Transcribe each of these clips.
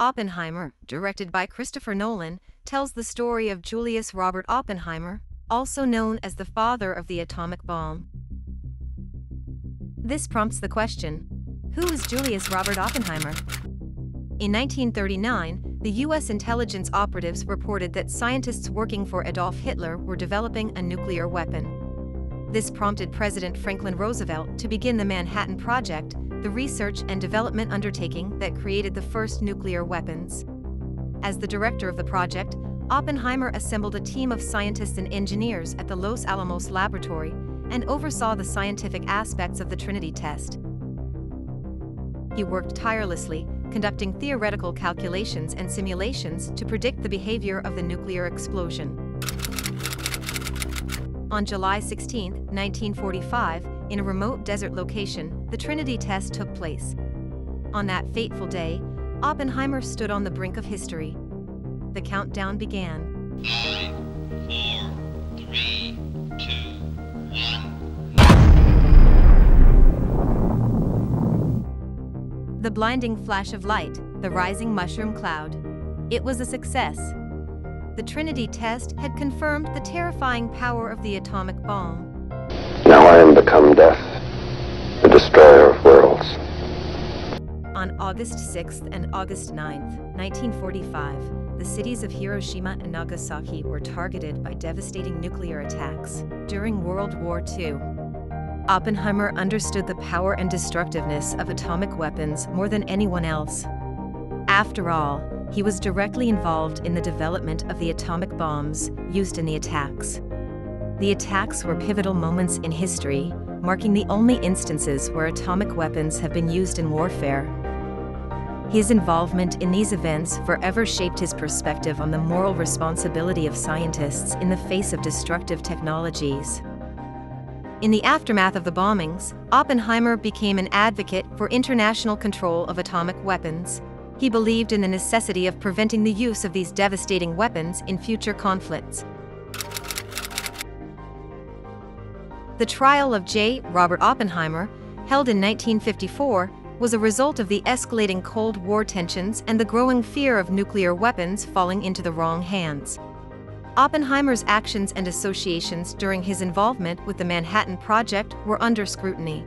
Oppenheimer, directed by Christopher Nolan, tells the story of Julius Robert Oppenheimer, also known as the father of the atomic bomb. This prompts the question Who is Julius Robert Oppenheimer? In 1939, the US intelligence operatives reported that scientists working for Adolf Hitler were developing a nuclear weapon. This prompted President Franklin Roosevelt to begin the Manhattan Project, the research and development undertaking that created the first nuclear weapons. As the director of the project, Oppenheimer assembled a team of scientists and engineers at the Los Alamos laboratory and oversaw the scientific aspects of the Trinity test. He worked tirelessly, conducting theoretical calculations and simulations to predict the behavior of the nuclear explosion. On July 16, 1945, in a remote desert location, the Trinity test took place. On that fateful day, Oppenheimer stood on the brink of history. The countdown began. Five, four, three, two, one. The blinding flash of light, the rising mushroom cloud. It was a success. The Trinity test had confirmed the terrifying power of the atomic bomb. Am become death, the destroyer of worlds. On August 6th and August 9th, 1945, the cities of Hiroshima and Nagasaki were targeted by devastating nuclear attacks during World War II. Oppenheimer understood the power and destructiveness of atomic weapons more than anyone else. After all, he was directly involved in the development of the atomic bombs used in the attacks. The attacks were pivotal moments in history, marking the only instances where atomic weapons have been used in warfare. His involvement in these events forever shaped his perspective on the moral responsibility of scientists in the face of destructive technologies. In the aftermath of the bombings, Oppenheimer became an advocate for international control of atomic weapons. He believed in the necessity of preventing the use of these devastating weapons in future conflicts. The trial of J. Robert Oppenheimer, held in 1954, was a result of the escalating Cold War tensions and the growing fear of nuclear weapons falling into the wrong hands. Oppenheimer's actions and associations during his involvement with the Manhattan Project were under scrutiny.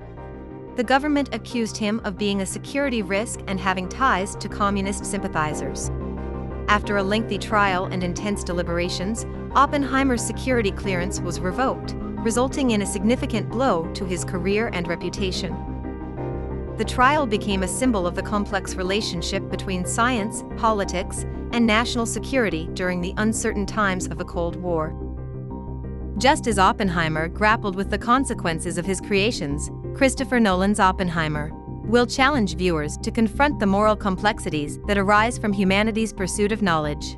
The government accused him of being a security risk and having ties to communist sympathizers. After a lengthy trial and intense deliberations, Oppenheimer's security clearance was revoked, resulting in a significant blow to his career and reputation. The trial became a symbol of the complex relationship between science, politics, and national security during the uncertain times of the Cold War. Just as Oppenheimer grappled with the consequences of his creations, Christopher Nolan's Oppenheimer will challenge viewers to confront the moral complexities that arise from humanity's pursuit of knowledge.